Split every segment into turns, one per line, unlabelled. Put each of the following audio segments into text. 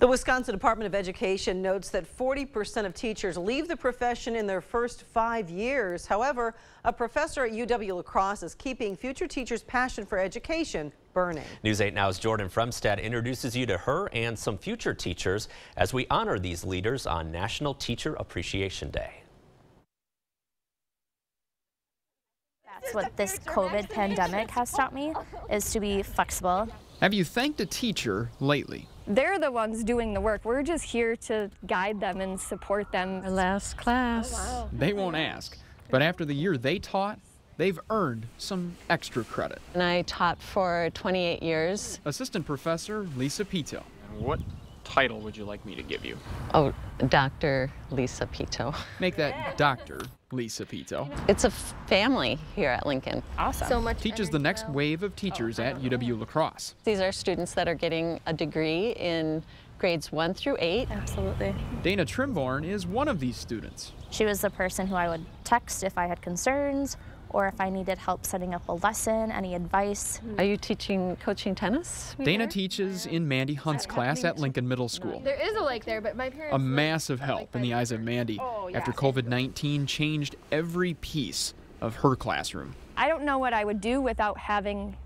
The Wisconsin Department of Education notes that 40% of teachers leave the profession in their first five years. However, a professor at UW La Crosse is keeping future teachers' passion for education burning.
News 8 Now's Jordan Fremstad introduces you to her and some future teachers as we honor these leaders on National Teacher Appreciation Day.
That's what this COVID pandemic has taught me, is to be flexible.
Have you thanked a teacher lately?
They're the ones doing the work. We're just here to guide them and support them.
Our last class.
Oh, wow.
They won't ask. But after the year they taught, they've earned some extra credit.
And I taught for 28 years.
Assistant Professor Lisa Pito. What title would you like me to give you?
Oh, Dr. Lisa Pito.
Make that Dr. Lisa Pito.
It's a family here at Lincoln.
Awesome.
So much
Teaches the next wave of teachers at oh, UW La Crosse.
These are students that are getting a degree in grades one through eight.
Absolutely.
Dana Trimborn is one of these students.
She was the person who I would text if I had concerns or if I needed help setting up a lesson, any advice.
Are you teaching, coaching tennis?
Dana teaches in Mandy Hunt's class at Lincoln Middle School.
There is a lake there, but my parents.
A massive help in the eyes of Mandy
Oh, yeah.
after COVID 19 changed every piece of her classroom.
I don't know what I would do without having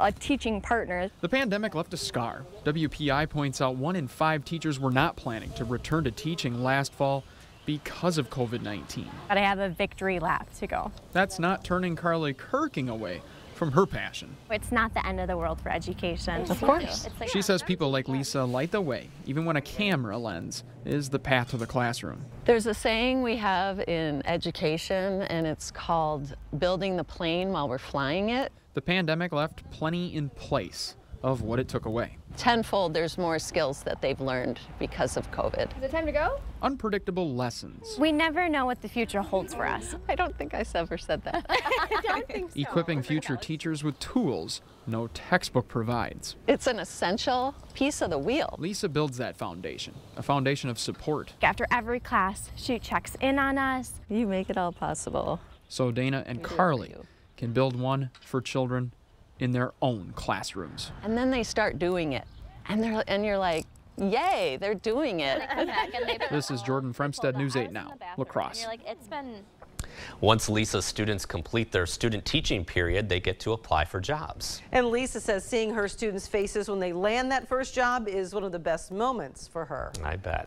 a teaching partner.
The pandemic left a scar. WPI points out one in five teachers were not planning to return to teaching last fall because of COVID 19.
But I have a victory lap to go.
That's not turning Carly Kirking away from her passion.
It's not the end of the world for education.
Of course.
It's like
She says people like Lisa light the way, even when a camera lens is the path to the classroom.
There's a saying we have in education, and it's called building the plane while we're flying it.
The pandemic left plenty in place of what it took away.
Tenfold, there's more skills that they've learned because of COVID.
Is it time to go?
Unpredictable lessons,
We never know what the future holds for us.
I don't think I ever said that.
equipping future teachers with tools no textbook provides.
it's an essential piece of the wheel.
Lisa builds that foundation, a foundation of support.
After every class, she checks in on us.
You make it all possible.
So Dana and
do
Carly can build one for children in their own classrooms.
And then they start doing it. And they're and you're like, yay, they're doing it.
This is Jordan Fremstad, News 8 Now, La Crosse.
You're like, it's been
Once Lisa's students complete their student teaching period, they get to apply for jobs.
And Lisa says seeing her students' faces when they land that first job is one of the best moments for her.
I bet.